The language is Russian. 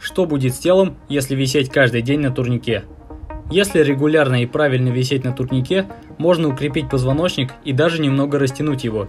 Что будет с телом, если висеть каждый день на турнике? Если регулярно и правильно висеть на турнике, можно укрепить позвоночник и даже немного растянуть его.